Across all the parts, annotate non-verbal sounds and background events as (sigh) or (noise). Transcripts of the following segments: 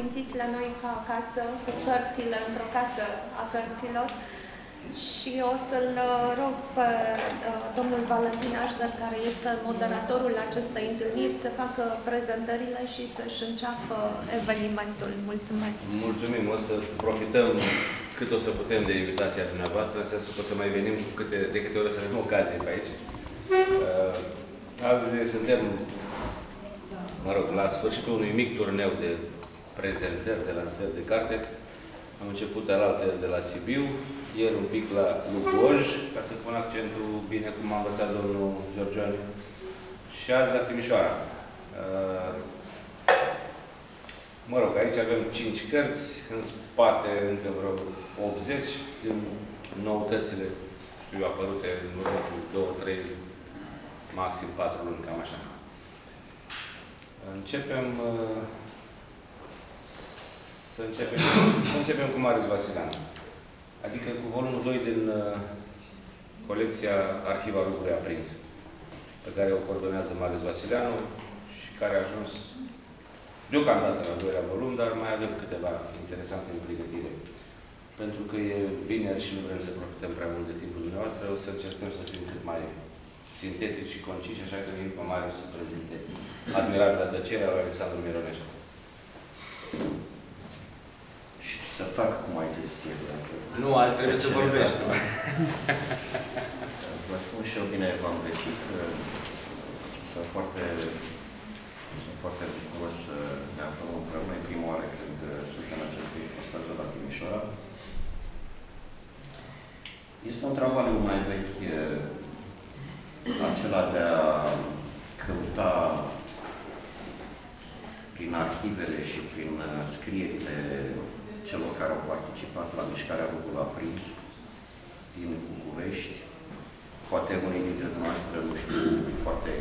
simțiți la noi ca acasă, cu cărțile, într-o casă a cărților. Și o să-l uh, rog pe uh, domnul Valentin Așder, care este moderatorul acestei întâlniri, să facă prezentările și să-și înceapă evenimentul. Mulțumesc! Mulțumim, o să profităm cât o să putem de invitația dumneavoastră, în sensul că o să mai venim cu câte, de câte ori o să avem ocazie pe aici. Uh, Azi suntem, mă rog, la sfârșitul unui mic turneu de prezentări, de lansări de carte. Am început alaltă de la Sibiu, ieri un pic la Lugoj, ca să pun accentul bine cum a învățat domnul Georgian, și azi la Timișoara. Uh, Mă rog, aici avem 5 cărți, în spate încă vreo 80 din noutățile, știu, apărute în urmă cu 2, 3, maxim 4 luni, cam așa. Începem uh, să începem, să începem cu Marius Vasileanu. Adică cu volumul 2 din uh, colecția Arhiva Rugului Aprins, pe care o coordonează Marius Vasileanu și care a ajuns deocamdată la doilea volum, dar mai avem câteva interesante în pregătire. Pentru că e vineri și nu vrem să profităm prea mult de timpul dumneavoastră, o să încercăm să fim cât mai sintetici și conciși, așa că vin pe Marius să prezinte admirabilă tăcerea lui Alexandru Mironescu. Și să fac cum ai zis eu. dacă- Nu, azi trebuie să Tăcerea vorbești. ta. Vă spun și eu bine v-am găsit. Sunt foarte, sunt foarte bucuros să ne aflăm împreună. E prima oară când suntem în această ipostază la Timișoara. Este un travaliu mai vechi, acela de a căuta prin arhivele și prin uh, scrierile celor care au participat la mișcarea Rugul Aprins din București. Poate unii dintre noastre nu știu foarte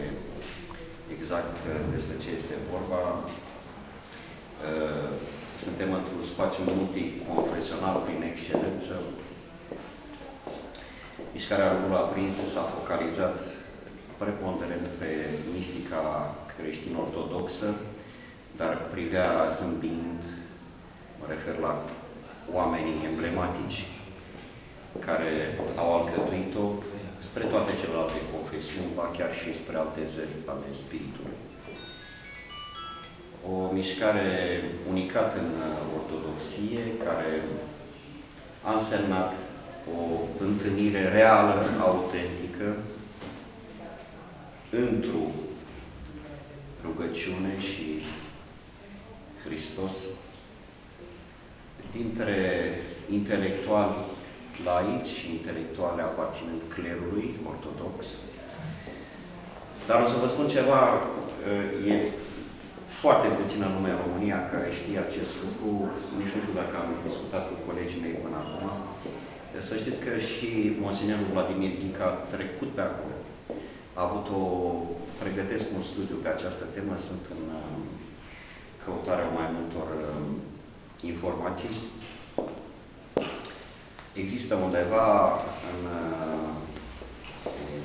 exact uh, despre ce este vorba. Uh, Suntem într-un spațiu multiconfesional prin excelență. Mișcarea Rugul Aprins s-a focalizat preponderent pe mistica creștin-ortodoxă, dar privea zâmbind, mă refer la oamenii emblematici care au alcătuit-o spre toate celelalte confesiuni, ba chiar și spre alte zări ale Spiritului. O mișcare unicată în ortodoxie, care a însemnat o întâlnire reală, autentică, într-o rugăciune și Hristos dintre intelectuali laici și intelectuale aparținând clerului ortodox. Dar o să vă spun ceva, e foarte puțină lume în România care știe acest lucru, nici nu știu dacă am discutat cu colegii mei până acum. Să știți că și Monsignorul Vladimir Ghica a trecut pe acolo. A avut o, pregătesc un studiu pe această temă, sunt în uh, căutarea mai multor uh, informații. Există undeva în uh,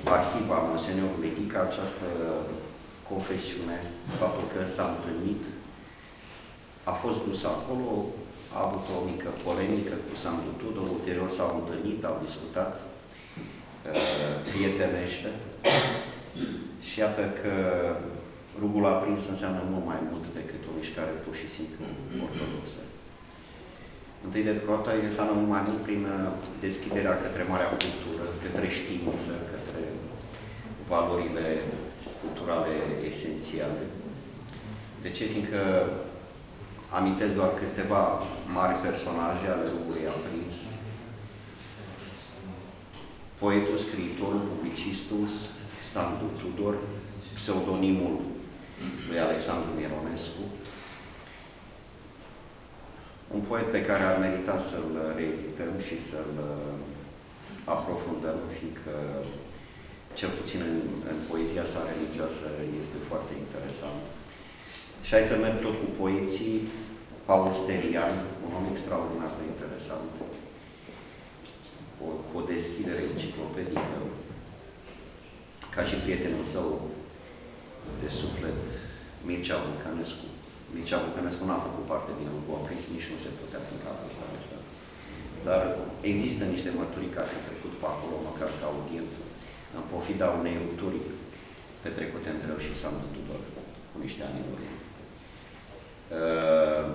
arhiva Monsignorului Ghica această confesiune, faptul că s-a întâlnit, a fost dus acolo, a avut o mică polemică cu Sandu Tudor, ulterior s-au întâlnit, au discutat uh, prietenește și iată că rugul aprins înseamnă mult mai mult decât o mișcare pur și simplu ortodoxă. Întâi de toate înseamnă mult mai mult prin uh, deschiderea către marea cultură, către știință, către valorile culturale esențiale. De ce? Fiindcă amintesc doar câteva mari personaje ale rugului aprins. Poetul, scriitorul, publicistul Sandu Tudor, pseudonimul lui Alexandru Mironescu, un poet pe care ar merita să-l reedităm și să-l aprofundăm, fiindcă cel puțin în, în poezia sa religioasă este foarte interesant. Și hai să merg tot cu poeții, Paul Sterian, un om extraordinar de interesant, o, cu o deschidere enciclopedică, ca și prietenul său de suflet, Mircea Vulcanescu, Mircea Bucănescu n-a făcut parte din grupul aprins, nici nu se putea fi că a fost arestat. Dar există niște mărturii care au trecut pe acolo, măcar ca audient, în pofida unei rupturi petrecute între el și Sandu Tudor, cu niște ani în urmă. Uh,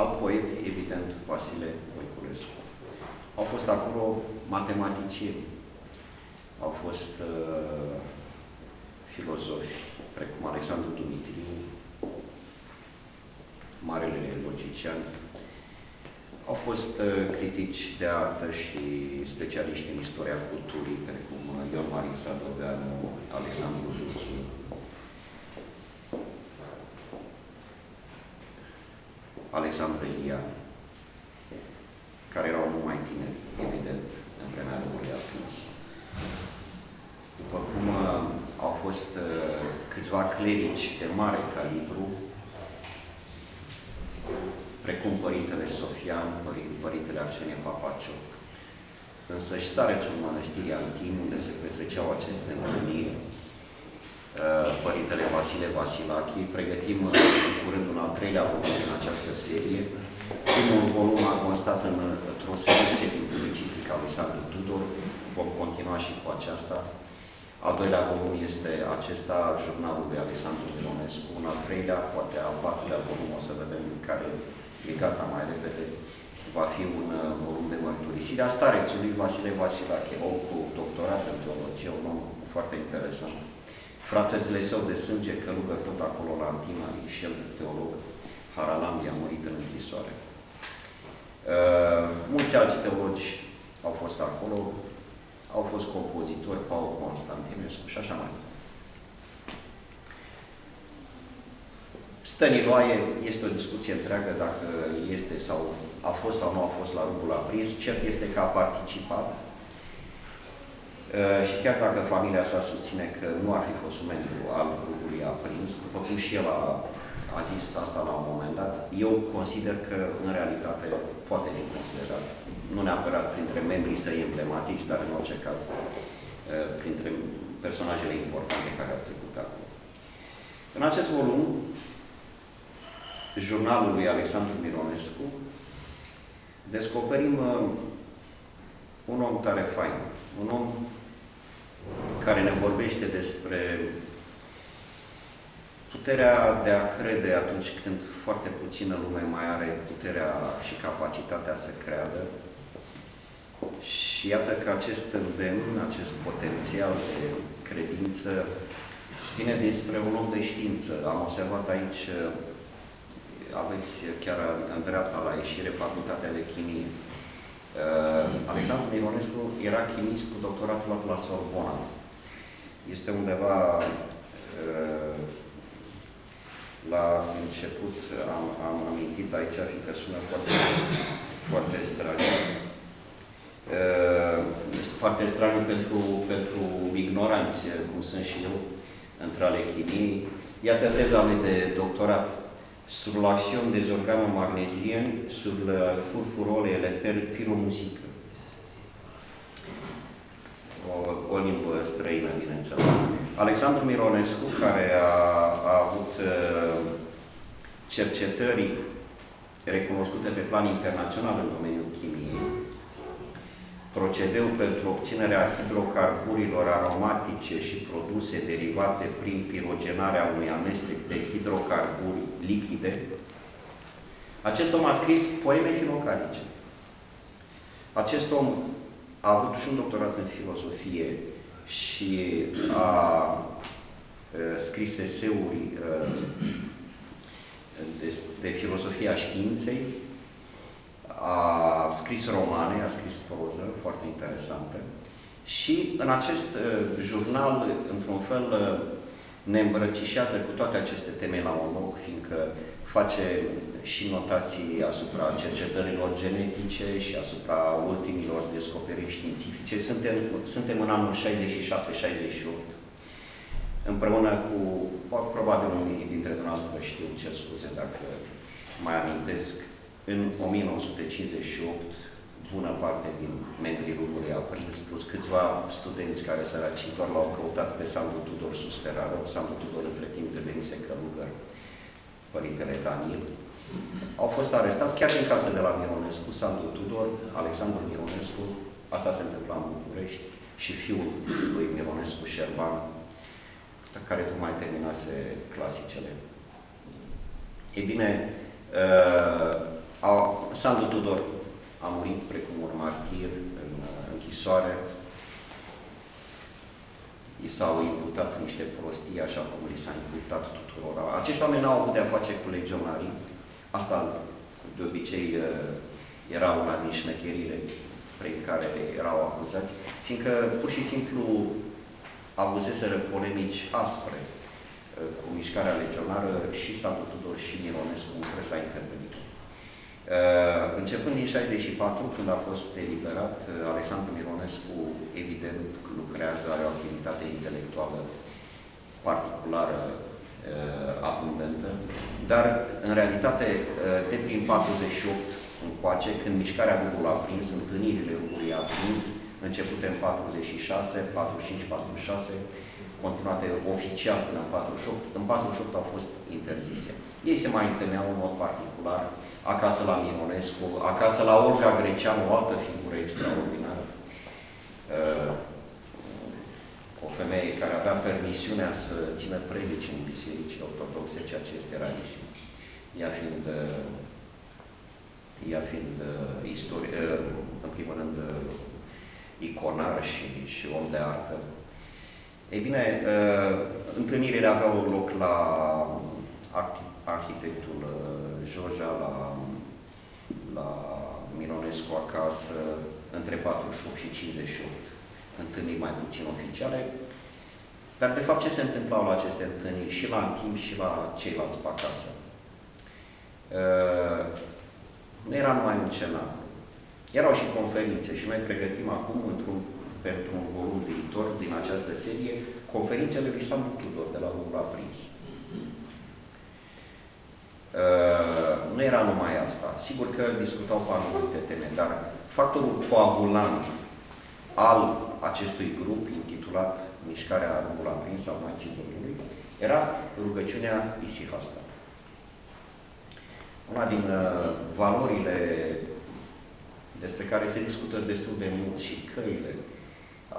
alt poet, evident, Vasile Voiculescu. Au fost acolo matematicieni, au fost uh, filozofi, precum Alexandru Dumitriu, Marele Logician, au fost uh, critici de artă și specialiști în istoria culturii, precum Ion Marin Sadoveanu, Alexandru Duțu, Alexandru Ilia, care erau mult mai tineri, evident, în vremea lui atunci. După cum uh, au fost uh, câțiva clerici de mare calibru, precum Părintele Sofian, Părintele Arsenie Papacioc. Însă și starețul Mănăstirii Antin, unde se petreceau aceste întâlniri, uh, Părintele Vasile Vasilachi, pregătim în curând un al treilea volum din această serie. Primul volum a constat într-o selecție din publicistica lui Sandu Tudor, vom continua și cu aceasta. Al doilea volum este acesta, jurnalul lui Alexandru Mironescu. Un al treilea, poate al patrulea volum, o să vedem care e gata mai repede, va fi un uh, volum de mărturisire a starețului Vasile Vasilache, om cu doctorat în teologie, un om foarte interesant. Fratele său de sânge, călugăr tot acolo la Antina, și el teolog, Haralambi, a murit în închisoare. Uh, mulți alți teologi au fost acolo, au fost compozitori, Paul Constantinescu și așa mai departe. Stăniloae este o discuție întreagă dacă este sau a fost sau nu a fost la rândul aprins. Cert este că a participat uh, și chiar dacă familia sa susține că nu ar fi fost un membru al grupului aprins, după cum și el a, a zis asta la un moment dat, eu consider că în realitate poate fi considerat, nu neapărat printre membrii săi emblematici, dar în orice caz uh, printre personajele importante care au trecut acolo. În acest volum jurnalul lui Alexandru Mironescu, descoperim uh, un om tare fain, un om care ne vorbește despre puterea de a crede atunci când foarte puțină lume mai are puterea și capacitatea să creadă. Și iată că acest îndemn, acest potențial de credință vine dinspre un om de știință. Am observat aici aveți chiar în dreapta la ieșire facultatea de chimie. Uh, Alexandru Mironescu era chimist cu doctoratul la Sorbona. Este undeva uh, la început, am, am amintit aici, fiindcă sună foarte, foarte straniu. Uh, este foarte straniu pentru, pentru ignoranți, cum sunt și eu, între ale chimiei. Iată teza lui de doctorat sur l'action des organes magnésiens sur le furfurol et l'éther pyromuzică. O, o limbă străină, bineînțeles. Alexandru Mironescu, care a, a avut uh, cercetări recunoscute pe plan internațional în domeniul chimiei, procedeu pentru obținerea hidrocarburilor aromatice și produse derivate prin pirogenarea unui amestec de hidrocarburi lichide, acest om a scris poeme filocalice. Acest om a avut și un doctorat în filozofie și a scris eseuri de, de filozofia științei, a scris romane, a scris proză foarte interesantă. Și în acest uh, jurnal, într-un fel, uh, ne îmbrățișează cu toate aceste teme la un loc, fiindcă face și notații asupra cercetărilor genetice și asupra ultimilor descoperiri științifice. Suntem, suntem în anul 67-68, împreună cu, probabil unii dintre dumneavoastră știu, ce scuze dacă mai amintesc, în 1958, bună parte din membrii grupului au prins, plus câțiva studenți care săraci doar l-au căutat pe Sandu Tudor sus pe Sandu Tudor între timp devenise călugăr. Părintele Daniel, au fost arestați chiar din casă de la Mironescu, Sandu Tudor, Alexandru Mironescu, asta se întâmpla în București, și fiul lui Mironescu Șerban, care tocmai terminase clasicele. Ei bine, uh, Sandu Tudor a murit precum un martir în uh, închisoare. I s-au imputat niște prostii, așa cum li s-a imputat tuturor. Acești oameni n-au avut de-a face cu legionarii. Asta, de obicei, uh, era una din șmecherile prin care erau acuzați, fiindcă pur și simplu avuseseră polemici aspre uh, cu mișcarea legionară și Sandu Tudor și Mironescu în presa intervenită. Uh, începând din 64, când a fost eliberat, uh, Alexandru Mironescu, evident, lucrează, are o activitate intelectuală particulară, abundentă, dar, în realitate, de prin 48 încoace, când mișcarea Rugului a prins, întâlnirile Rugului a prins, începute în 46, 45, 46, continuate oficial până în 48. În 48 au fost interzise. Ei se mai întâlneau în mod particular acasă la Minonescu, acasă la Olga Greceanu, o altă figură extraordinară. Uh, o femeie care avea permisiunea să țină predici în bisericii ortodoxe, ceea ce este rarisim. Ea fiind, uh, ea fiind uh, istorie, în primul rând iconar și, și om de artă. Ei bine, uh, întâlnirile aveau loc la arhitectul uh, Joja, la, la Minonescu acasă, între 48 și 58. Întâlniri mai puțin oficiale. Dar, de fapt, ce se întâmplau la aceste întâlniri și la timp și la ceilalți pe acasă? Uh, nu era numai un cenaclu. Erau și conferințe și noi pregătim acum într-un, pentru un volum viitor din această serie conferințele lui Sandu Tudor de la Rugul Aprins. Uh, nu era numai asta. Sigur că discutau pe anumite teme, dar factorul coagulant al acestui grup, intitulat Mișcarea Rugul Aprins al Maicii Domnului, era rugăciunea Isihasta. Una din uh, valorile despre care se discută destul de mult și căile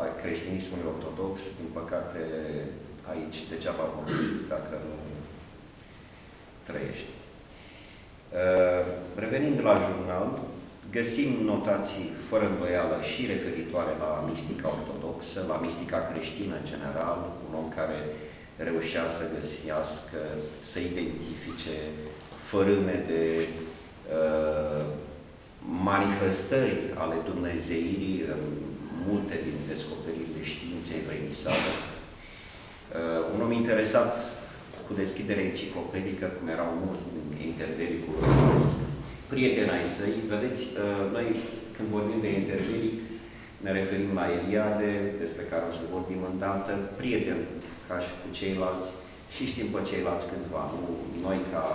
a creștinismului ortodox, din păcate aici degeaba vorbesc dacă nu trăiești. Uh, revenind la jurnal, găsim notații fără îndoială și referitoare la mistica ortodoxă, la mistica creștină în general, un om care reușea să găsească, să identifice fărâme de uh, manifestări ale Dumnezeirii în multe din descoperirile științei vremisale. Uh, un om interesat cu deschidere enciclopedică, cum erau mulți din intervericul românesc, prieteni ai săi, vedeți, uh, noi când vorbim de interveric, ne referim la Eliade, despre care o să vorbim îndată, prieteni ca și cu ceilalți, și știm pe ceilalți câțiva, nu noi ca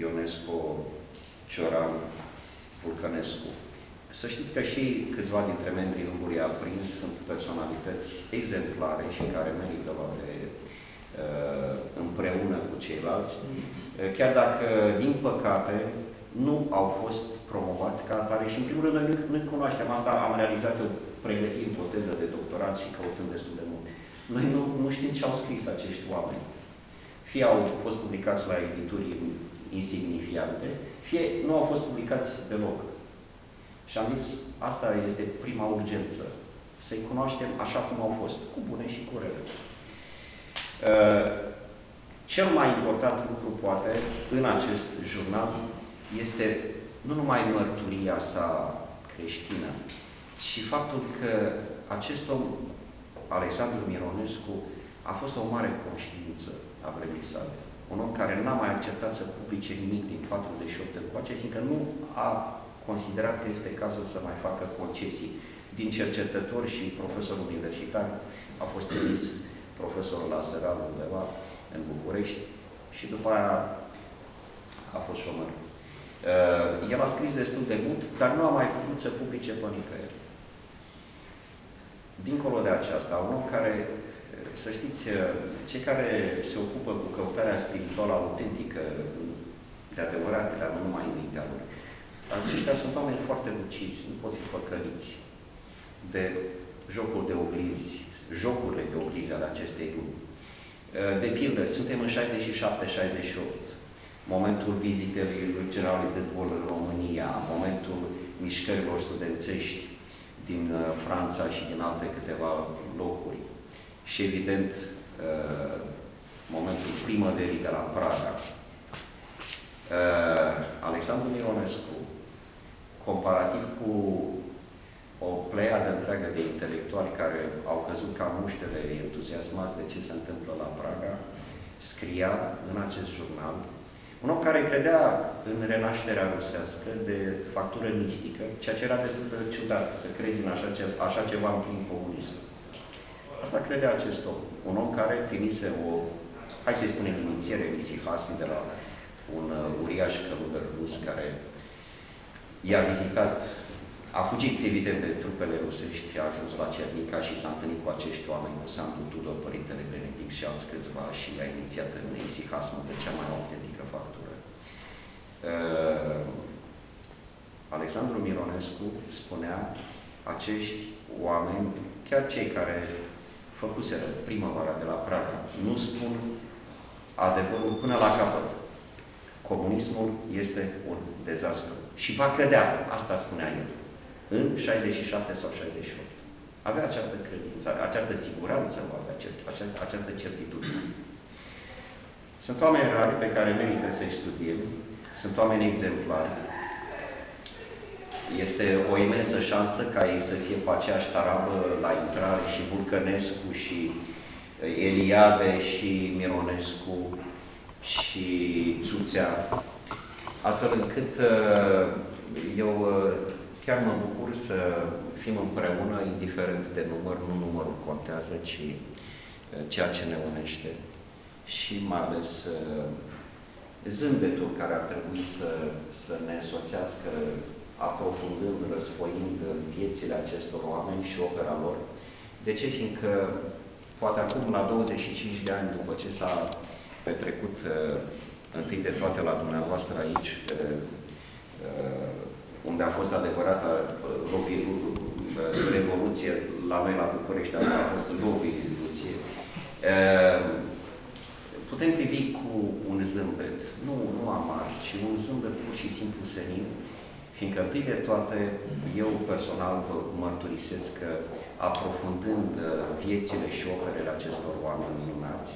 Ionesco, Cioran, Vulcănescu. Să știți că și câțiva dintre membrii Rugului Aprins sunt personalități exemplare și care merită luate uh, împreună cu ceilalți, uh, chiar dacă, din păcate, nu au fost promovați ca atare și, în primul rând, noi nu, nu cunoaștem asta, am realizat o pregătind o teză de doctorat și căutând destul de mult. Noi nu, nu știm ce au scris acești oameni. Fie au fost publicați la edituri insignifiante, fie nu au fost publicați deloc. Și am zis, asta este prima urgență, să-i cunoaștem așa cum au fost, cu bune și cu rele. Uh, cel mai important lucru, poate, în acest jurnal este nu numai mărturia sa creștină, ci faptul că acest om, Alexandru Mironescu, a fost o mare conștiință a vremii sale un om care n-a mai acceptat să publice nimic din 48 încoace, fiindcă nu a considerat că este cazul să mai facă concesii. Din cercetători și profesori universitari a fost trimis profesorul la Săral undeva în București și după aia a fost șomer. Uh, el a scris destul de mult, dar nu a mai putut să publice pe nicăieri. Dincolo de aceasta, un om care Să știți, cei care se ocupă cu căutarea spirituală autentică, de adevăratele, nu numai în mintea lor, aceștia sunt oameni foarte lucizi, nu pot fi păcăliți de jocul de oglinzi, jocurile de oglinzi ale acestei lumi. De pildă, suntem în 67-68, momentul vizitelui lui general de Gaulle în România, momentul mișcărilor studențești din uh, Franța și din alte câteva locuri. Și evident, uh, momentul primăverii de la Praga. Uh, Alexandru Mironescu, comparativ cu o pleiadă întreagă de intelectuali care au căzut ca muștele entuziasmați de ce se întâmplă la Praga, scria în acest jurnal un om care credea în renașterea rusească de factură mistică, ceea ce era destul de ciudat, să crezi în așa, ce, așa ceva în plin comunism. Asta credea acest om. Un om care primise o, hai să-i spunem, inițiere Hasmi de la un uh, uriaș călugăr rus care i-a vizitat a fugit, evident, de trupele rusești, a ajuns la Cernica și s-a întâlnit cu acești oameni, cu Sandu Tudor, Părintele Benedict și alți câțiva și a inițiat în isihasmul de cea mai autentică factură. Uh, Alexandru Mironescu spunea, acești oameni, chiar cei care făcuseră primăvara de la Praga, nu spun adevărul până la capăt. Comunismul este un dezastru și va cădea, asta spunea el în 67 sau 68. Avea această credință, această siguranță, avea această certitudine. Sunt oameni rari pe care merită să-i studiem, sunt oameni exemplari. Este o imensă șansă ca ei să fie pe aceeași tarabă la intrare și Vulcănescu și Eliade și Mironescu și Țuțea, astfel încât uh, eu uh, Chiar mă bucur să fim împreună, indiferent de număr, nu numărul contează, ci uh, ceea ce ne unește și mai ales uh, zâmbetul care ar trebui să, să ne însoțească aprofundând, răsfoind viețile acestor oameni și opera lor. De ce? Fiindcă poate acum, la 25 de ani, după ce s-a petrecut uh, întâi de toate la dumneavoastră aici, unde a fost adevărata uh, uh, revoluție, la noi la București a fost revoluție. Uh, putem privi cu un zâmbet, nu, nu amar, ci un zâmbet pur și simplu senin, fiindcă întâi de toate eu personal vă mărturisesc că aprofundând viețile și operele acestor oameni minunați,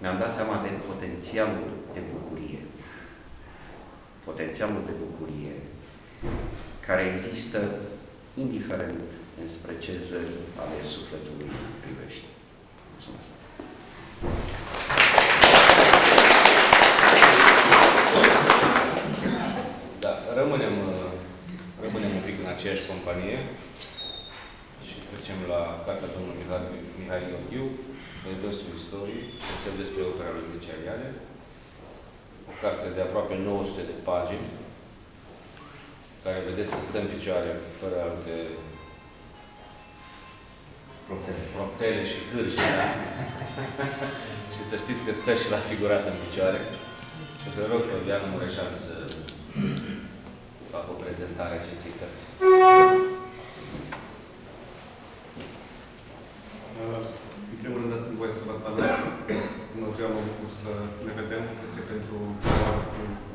mi-am dat seama de potențialul de bucurie. Potențialul de bucurie care există indiferent înspre ce zări ale sufletului privești. Mulțumesc! Da, rămânem, rămânem un pic în aceeași companie și trecem la cartea domnului Mihai, Mihai Gheorghiu, Rădăsul istoriei, este despre opera lui Mircea o carte de aproape 900 de pagini, care vedeți că stă în picioare fără alte proptele și cârși, da? (laughs) și să știți că stă și la figurat în picioare. Și o să rog pe Vianu Mureșan să facă o prezentare a acestei cărți. În primul rând, dați-mi voie să vă salut. Bună ziua, mă bucur să ne vedem. Cred că pentru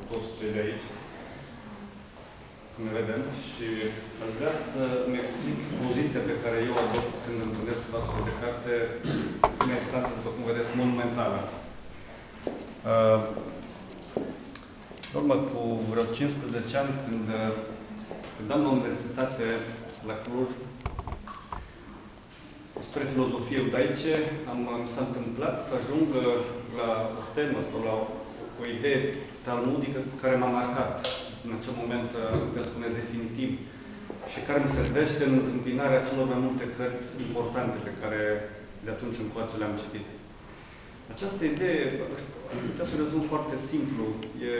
toți cei de aici ne vedem și aș vrea să-mi explic poziția pe care eu o adopt când întâlnesc o astfel de carte, în instanță, după cum vedeți, monumentală. Uh, în urmă cu vreo 15 ani, când, când am la universitate la Cluj, spre filozofie eudaice, am, s-a întâmplat să ajung la o temă sau la o, o idee talmudică care m-a marcat în acel moment, putem spune, definitiv și care îmi servește în întâmpinarea celor mai multe cărți importante pe care de atunci încoace le-am citit. Această idee, am putea să rezum foarte simplu, e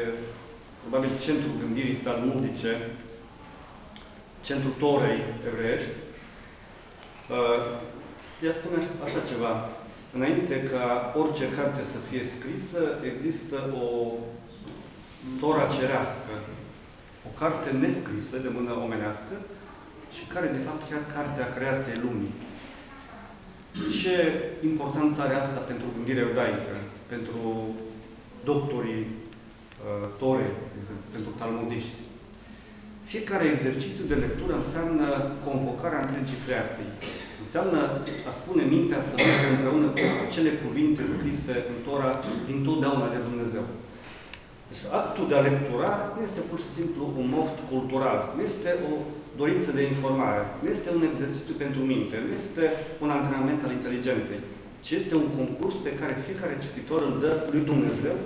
probabil centrul gândirii talmudice, centrul Torei evreiești. Ea spune așa ceva, înainte ca orice carte să fie scrisă, există o tora cerească, o carte nescrisă de mână omenească și care, de fapt, chiar cartea creației lumii. Ce importanță are asta pentru gândirea iudaică, pentru doctorii uh, Tore, de exemplu, pentru talmudiști? Fiecare exercițiu de lectură înseamnă convocarea întregii creații. Înseamnă a spune mintea să meargă împreună cu acele cuvinte scrise în Tora din totdeauna de Dumnezeu. Deci actul de a lectura nu este pur și simplu un moft cultural, nu este o dorință de informare, nu este un exercițiu pentru minte, nu este un antrenament al inteligenței, ci este un concurs pe care fiecare cititor îl dă lui Dumnezeu,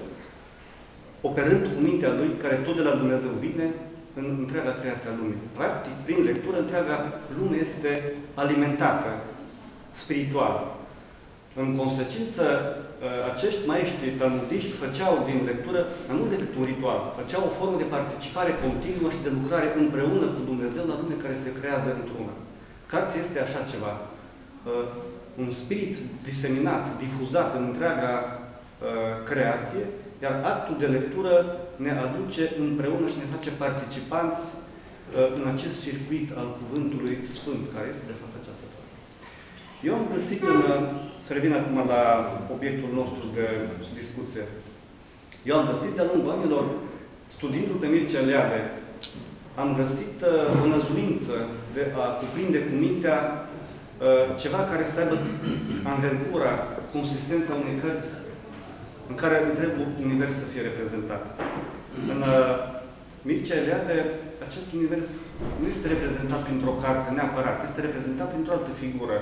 operând cu mintea lui, care tot de la Dumnezeu vine, în întreaga creație a lumii. Practic, prin lectură, întreaga lume este alimentată spiritual. În consecință, acești maestri talmudiști făceau din lectură mai mult decât un ritual, făceau o formă de participare continuă și de lucrare împreună cu Dumnezeu la lume care se creează într-una. Cartea este așa ceva, un spirit diseminat, difuzat în întreaga creație, iar actul de lectură ne aduce împreună și ne face participanți în acest circuit al Cuvântului Sfânt, care este de fapt această toată. Eu am găsit în, să revin acum la obiectul nostru de discuție, eu am găsit de-a lungul anilor, studiindu-l pe Mircea Leade, am găsit o năzuință de a cuprinde cu mintea ceva care să aibă anvergura, consistența unei cărți în care întregul univers să fie reprezentat. În uh, Mircea Eliade, acest univers nu este reprezentat printr-o carte neapărat, este reprezentat printr-o altă figură.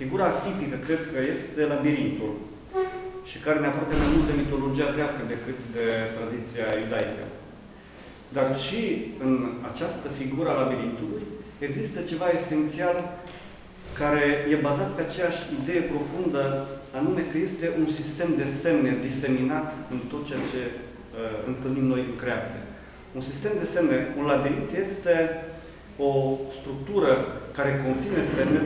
Figura tipică, cred că, este labirintul și care ne apropie mai mult de mitologia greacă decât de tradiția iudaică. Dar și în această figură a labirintului există ceva esențial care e bazat pe aceeași idee profundă, anume că este un sistem de semne diseminat în tot ceea ce uh, întâlnim noi în creație. Un sistem de semne, un labirint este o structură care conține semne,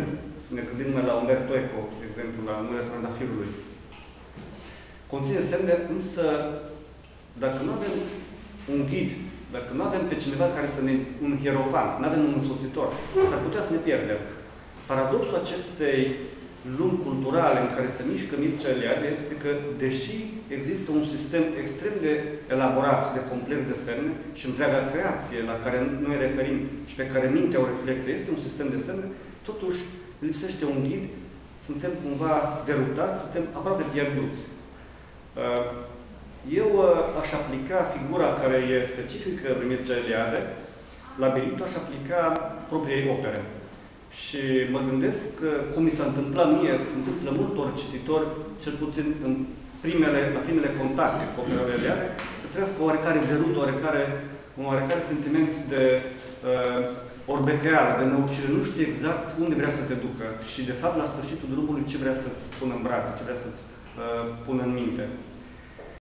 să ne gândim la Umberto Eco, de exemplu, la numele trandafirului. Conține semne, însă, dacă nu avem un ghid, dacă nu avem pe cineva care să ne, un hierofant, nu avem un însoțitor, s-ar putea să ne pierdem. Paradoxul acestei lumi culturale în care se mișcă Mircea Eliade este că, deși există un sistem extrem de elaborat și de complex de semne și întreaga creație la care noi referim și pe care mintea o reflectă, este un sistem de semne, totuși lipsește un ghid, suntem cumva derutați, suntem aproape pierduți. Uh, eu uh, aș aplica figura care e specifică lui Mircea Eliade, labirintul aș aplica propriei opere. Și mă gândesc că, cum mi s-a întâmplat mie, se întâmplă multor cititori, cel puțin în primele, la primele contacte cu operele Eliade, să trăiască oarecare derut, oarecare, un oarecare sentiment de uh, orbecheală, de năucire. Nu știi exact unde vrea să te ducă și, de fapt, la sfârșitul drumului ce vrea să-ți spună în brațe, ce vrea să-ți uh, pună în minte.